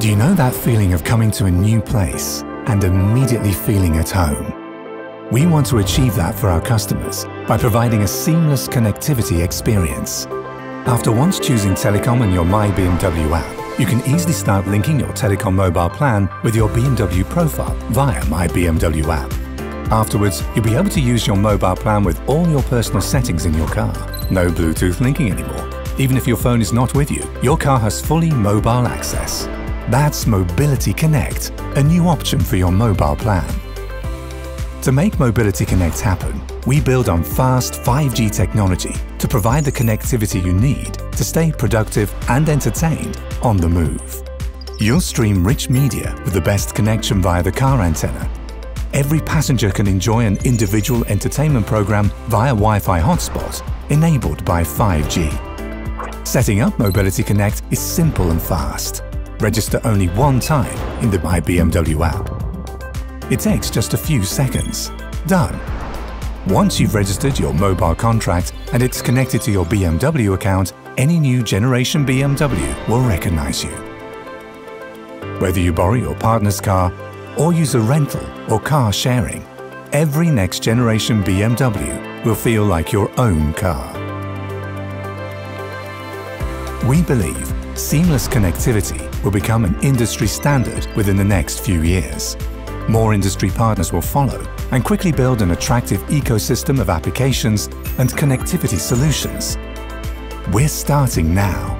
that feeling of coming to a new place and immediately feeling at home? We want to achieve that for our customers by providing a seamless connectivity experience. After once choosing Telekom in your My BMW app, you can easily start linking your Telekom mobile plan with your BMW profile via My BMW app. Afterwards, you'll be able to use your mobile plan with all your personal settings in your car. No Bluetooth linking anymore. Even if your phone is not with you, your car has fully mobile access. That's Mobility Connect, a new option for your mobile plan. To make Mobility Connect happen, we build on fast 5G technology to provide the connectivity you need to stay productive and entertained on the move. You'll stream rich media with the best connection via the car antenna. Every passenger can enjoy an individual entertainment program via Wi-Fi hotspot enabled by 5G. Setting up Mobility Connect is simple and fast. Register only one time in the My BMW app. It takes just a few seconds. Done. Once you've registered your mobile contract and it's connected to your BMW account, any new generation BMW will recognize you. Whether you borrow your partner's car or use a rental or car sharing, every next generation BMW will feel like your own car. We believe seamless connectivity will become an industry standard within the next few years. More industry partners will follow and quickly build an attractive ecosystem of applications and connectivity solutions. We're starting now.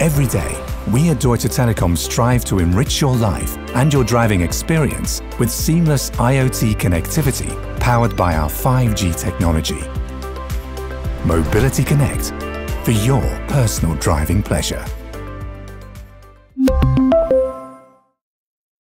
Every day, we at Deutsche Telekom strive to enrich your life and your driving experience with seamless IoT connectivity powered by our 5G technology. Mobility Connect for your personal driving pleasure.